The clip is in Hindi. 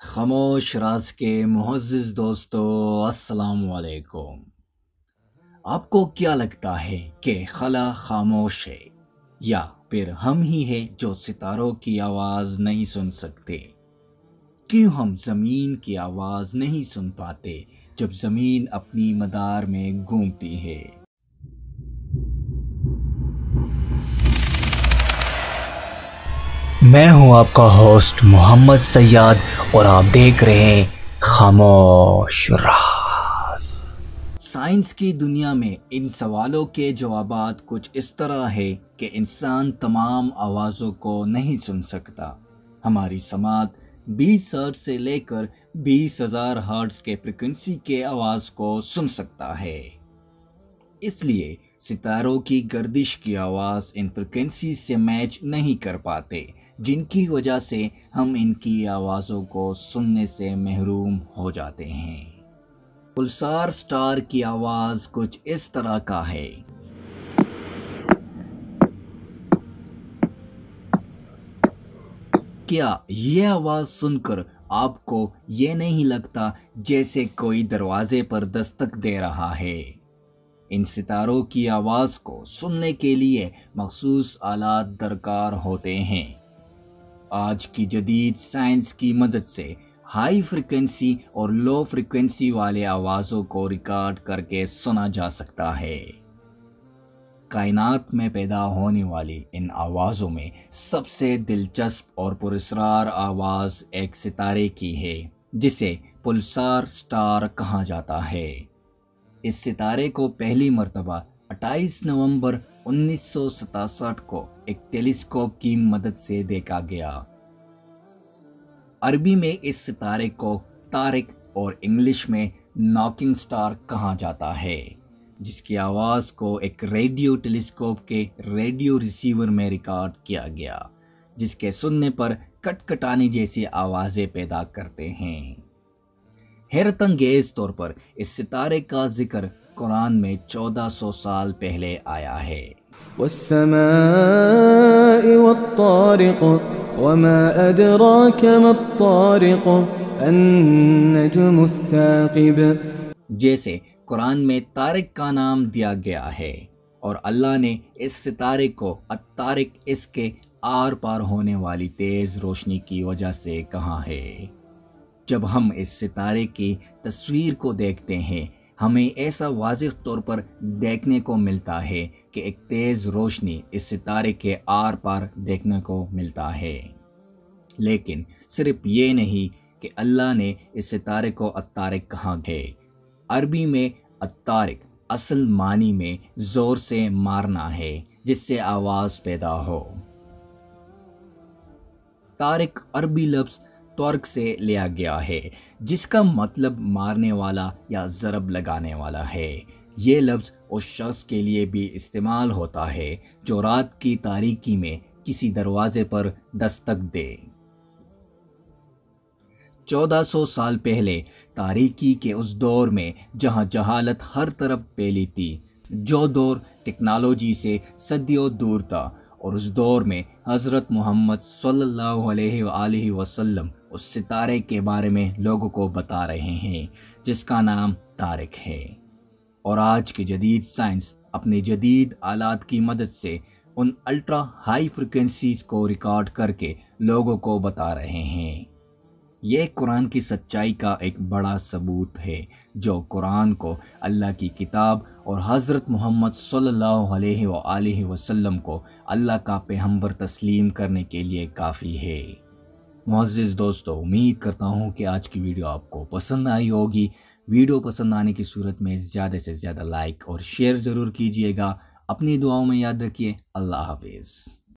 खामोश राज के मुहज़ दोस्तों, अस्सलाम वालेकुम आपको क्या लगता है कि खला खामोश है? या फिर हम ही है जो सितारों की आवाज़ नहीं सुन सकते? क्यों हम ज़मीन की आवाज़ नहीं सुन पाते जब ज़मीन अपनी मदार में घूमती है? मैं हूँ आपका होस्ट मोहम्मद सैयद और आप देख रहे हैं खामोश राज। साइंस की दुनिया में इन सवालों के जवाब कुछ इस तरह है कि इंसान तमाम आवाज़ों को नहीं सुन सकता। हमारी समात 20 हर्ट्ज से लेकर बीस हज़ार हर्ट्ज के फ्रिक्वेंसी के आवाज़ को सुन सकता है। इसलिए सितारों की गर्दिश की आवाज़ इन फ्रिक्वेंसी से मैच नहीं कर पाते। जिनकी वजह से हम इनकी आवाज़ों को सुनने से महरूम हो जाते हैं। पुलसार स्टार की आवाज़ कुछ इस तरह का है। क्या ये आवाज़ सुनकर आपको ये नहीं लगता जैसे कोई दरवाजे पर दस्तक दे रहा है? इन सितारों की आवाज़ को सुनने के लिए मखसूस आलात दरकार होते हैं। आज की जदीद साइंस की मदद से हाई फ्रिक्वेंसी और लो फ्रिक्वेंसी वाले आवाज़ों को रिकॉर्ड करके सुना जा सकता है। कायनात में पैदा होने वाली इन आवाज़ों में सबसे दिलचस्प और पुरस्कार आवाज़ एक सितारे की है, जिसे पुलसार स्टार कहा जाता है। इस सितारे को पहली मरतबा 28 नवंबर उन्नीस को एक टेलीस्कोप की मदद से देखा गया। अरबी में इस सितारे को तारिक और इंग्लिश में नॉकिंग स्टार कहा जाता है, जिसकी आवाज़ को एक रेडियो टेलीस्कोप के रेडियो रिसीवर में रिकॉर्ड किया गया, जिसके सुनने पर कटकटानी जैसी आवाज़ें पैदा करते हैं। हैरत अंगेज तौर पर इस सितारे का ज़िक्र कुरान में 1400 साल पहले आया है। जैसे कुरान में तारिक का नाम दिया गया है और अल्लाह ने इस सितारे को अतारिक इसके आर पार होने वाली तेज रोशनी की वजह से कहा है। जब हम इस सितारे की तस्वीर को देखते हैं हमें ऐसा वाज तौर पर देखने को मिलता है कि एक तेज़ रोशनी इस सितारे के आर पार देखने को मिलता है। लेकिन सिर्फ़ ये नहीं कि अल्लाह ने इस सितारे को अतारिक कहा है। अरबी में अतारिक असल मानी में ज़ोर से मारना है, जिससे आवाज़ पैदा हो। तारिक अरबी लफ्ज़ तर्क से लिया गया है, जिसका मतलब मारने वाला या ज़रब लगाने वाला है। ये लफ्ज़ उस शख्स के लिए भी इस्तेमाल होता है, जो रात की तारीकी में किसी दरवाजे पर दस्तक दे। 1400 साल पहले तारीकी के उस दौर में, जहाँ जहालत हर तरफ़ फैली थी, जो दौर टेक्नोलॉजी से सदियों दूर था, और उस दौर में हज़रत मोहम्मद सल्लल्लाहु अलैहि वसल्लम उस सितारे के बारे में लोगों को बता रहे हैं, जिसका नाम तारिक है। और आज की जदीद साइंस अपने जदीद आलात की मदद से उन अल्ट्रा हाई फ्रिक्वेंसीज को रिकॉर्ड करके लोगों को बता रहे हैं। यह कुरान की सच्चाई का एक बड़ा सबूत है, जो कुरान को अल्लाह की किताब और हज़रत मोहम्मद सल्लल्लाहु अलैहि वसल्लम को अल्लाह का पैगंबर तस्लीम करने के लिए काफ़ी है। मुआज़ दोस्तों, उम्मीद करता हूँ कि आज की वीडियो आपको पसंद आई होगी। वीडियो पसंद आने की सूरत में ज़्यादा से ज़्यादा लाइक और शेयर ज़रूर कीजिएगा। अपनी दुआओं में याद रखिए। अल्लाह हाफिज़।